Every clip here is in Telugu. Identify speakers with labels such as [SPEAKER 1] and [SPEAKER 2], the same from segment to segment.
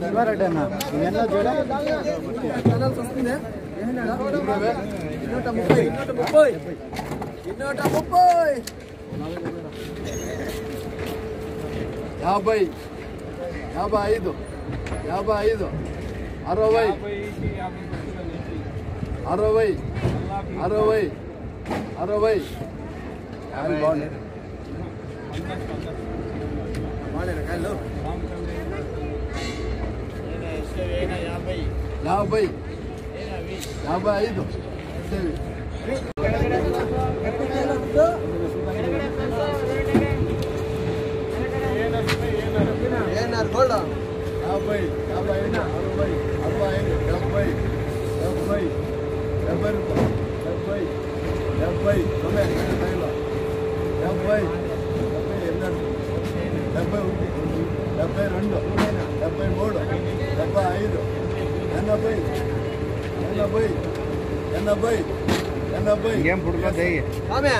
[SPEAKER 1] శివారెడ్డి అన్న ఇవన్నీ చూడ
[SPEAKER 2] యాభై యాభై ఐదు యాభై ఐదు అరవై అరవై అరవై అరవై కాయలు బాగున్నాయి యాభై యాభై ఐదు యాభై యాభై ఐదు అరవై అరవై ఐదు డెబ్బై డెబ్బై డెబ్బై రూపాయలు డెబ్బై డెబ్బై తొంభై ఐదు డెబ్బై డెబ్బై ఎన్నడు డెబ్బై ఒకటి డెబ్బై రెండు డెబ్బై మూడు డెబ్బై ఐదు ఎనభై ఎనభై ఎనభై ఎనభై
[SPEAKER 1] ఏం పుడుకోద్ది
[SPEAKER 2] డెబ్బై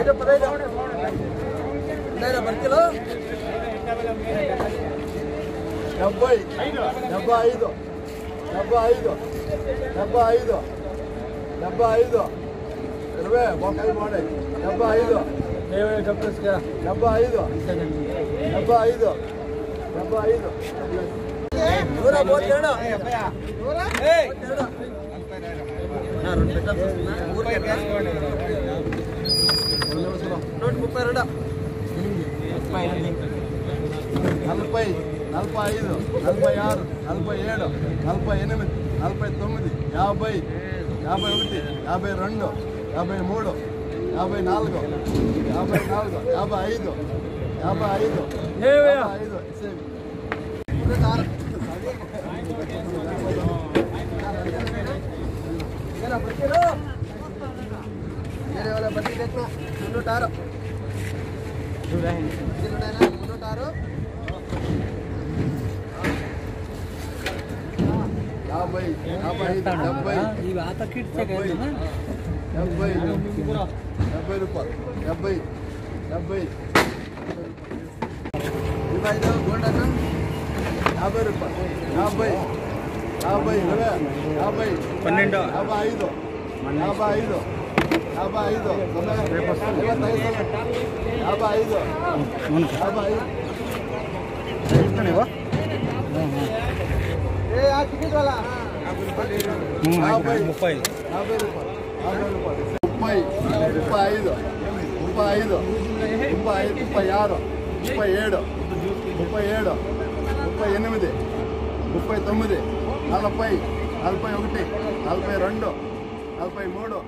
[SPEAKER 2] డెబ్బై ఐదు ಧೈರ್ಯ ಬರ್ತಿಲ್ಲ? ಡಬ್ಬೈ, ಡಬ್ಬ ಐದು ಡಬ್ಬ ಐದು ಡಬ್ಬ ಐದು ಡಬ್ಬ ಐದು. ಇರುವೆ ಬಾಕಲ್ ಮಾಡಿ. ಡಬ್ಬ ಐದು ಡಬ್ಬ ಐದು ಡಬ್ಬ ಐದು ಡಬ್ಬ ಐದು. ನೂರ ಮೂವತ್ತೆರಡು. ನೂರ ಮುಪ್ಪೈ ಎರಡು నలభై నలభై ఐదు నలభై ఆరు నలభై ఏడు నలభై ఎనిమిది నలభై తొమ్మిది యాభై యాభై ఒకటి యాభై రెండు యాభై మూడు యాభై నాలుగు యాభై నాలుగు యాభై ఐదు యాభై ఐదు ఐదు సేమ్. యాభై యాభై ఐదు డెబ్బై డెబ్బై ఇరవై యాభై
[SPEAKER 1] పన్నెండు.
[SPEAKER 2] యాభై ఐదు యాభై ఐదు యాభై ఐదు యాభై ఐదు యాభై
[SPEAKER 1] ముప్పై
[SPEAKER 2] ముప్పై ముప్పై ఐదు ముప్పై ఐదు ముప్పై ఐదు ముప్పై ఆరు ముప్పై ఏడు ముప్పై ఏడు ముప్పై ఎనిమిది ముప్పై తొమ్మిది నలభై నలభై ఒకటి నలభై రెండు నలభై మూడు